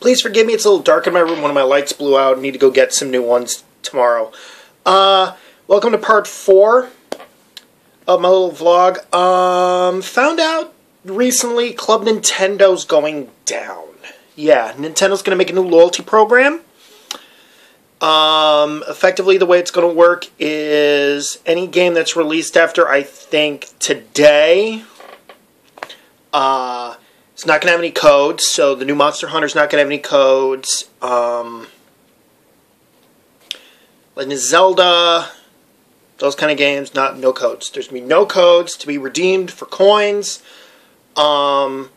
Please forgive me, it's a little dark in my room. One of my lights blew out. I need to go get some new ones tomorrow. Uh, welcome to part four of my little vlog. Um, found out recently Club Nintendo's going down. Yeah, Nintendo's going to make a new loyalty program. Um, effectively, the way it's going to work is any game that's released after, I think, today, uh, it's not going to have any codes. So the new Monster Hunter's not going to have any codes. Um, Legend of Zelda, those kind of games, not no codes. There's going to be no codes to be redeemed for coins. Um,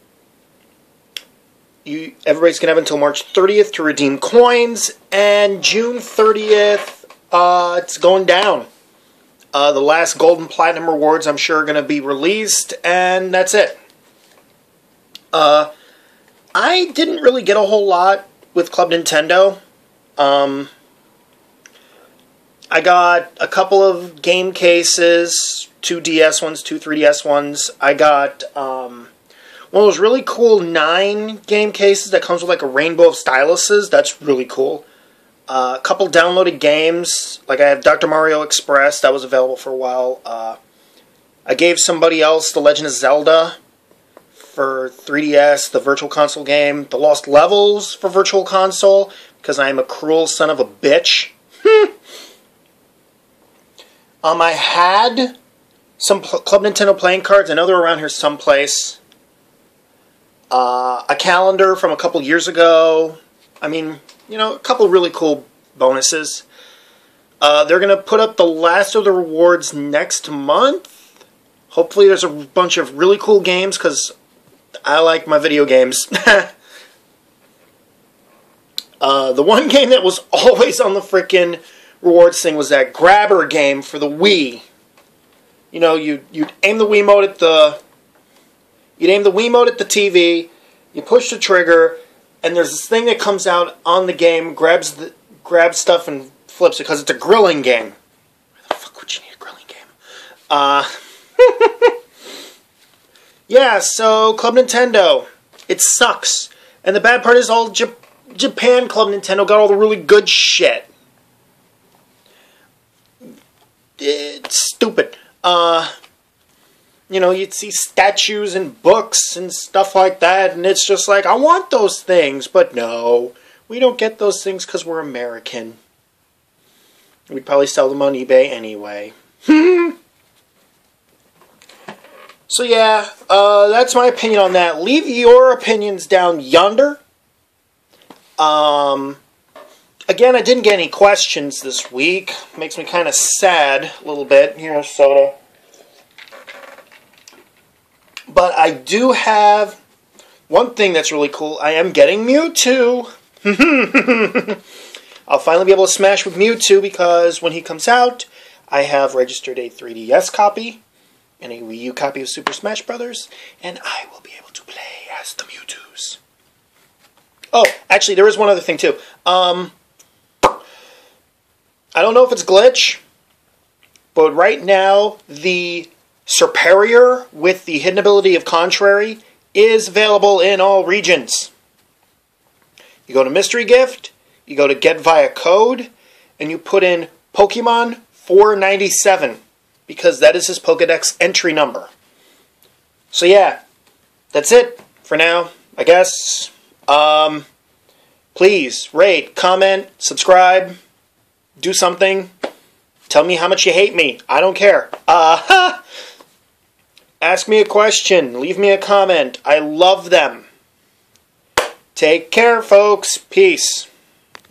you everybody's gonna have until March 30th to redeem coins, and June 30th, uh, it's going down. Uh, the last gold and platinum rewards, I'm sure, are gonna be released, and that's it. Uh, I didn't really get a whole lot with Club Nintendo. Um, I got a couple of game cases, two DS ones, two 3DS ones. I got um, one of those really cool nine game cases that comes with like a rainbow of styluses. That's really cool. Uh, a couple downloaded games, like I have Dr. Mario Express, that was available for a while. Uh, I gave somebody else The Legend of Zelda for 3DS, the Virtual Console game, The Lost Levels for Virtual Console, because I am a cruel son of a bitch. um, I had some Club Nintendo playing cards. I know they're around here someplace uh, a calendar from a couple years ago. I mean, you know, a couple really cool bonuses. Uh, they're going to put up the last of the rewards next month. Hopefully, there's a bunch of really cool games because I like my video games. uh, the one game that was always on the freaking rewards thing was that grabber game for the Wii. You know, you you aim the Wiimote at the you aim the Wiimote at the TV, you push the trigger, and there's this thing that comes out on the game, grabs the grabs stuff and flips it because it's a grilling game. Why the fuck would you need a grilling game? Uh, yeah. So Club Nintendo, it sucks, and the bad part is all Japan Club Nintendo got all the really good shit. It's stupid. Uh, you know, you'd see statues and books and stuff like that, and it's just like, I want those things, but no, we don't get those things because we're American. We'd probably sell them on eBay anyway. so yeah, uh, that's my opinion on that. Leave your opinions down yonder. Um, again, I didn't get any questions this week. Makes me kind of sad a little bit. Here, soda. But I do have one thing that's really cool. I am getting Mewtwo. I'll finally be able to smash with Mewtwo because when he comes out, I have registered a 3DS copy and a Wii U copy of Super Smash Bros. And I will be able to play as the Mewtwo's. Oh, actually, there is one other thing too. Um, I don't know if it's glitch, but right now the Serperior with the hidden ability of Contrary is available in all regions. You go to Mystery Gift, you go to Get Via Code, and you put in Pokemon 497 because that is his Pokedex entry number. So yeah, that's it for now, I guess. Um, please rate, comment, subscribe, do something. Tell me how much you hate me. I don't care. Uh, Ask me a question. Leave me a comment. I love them. Take care, folks. Peace.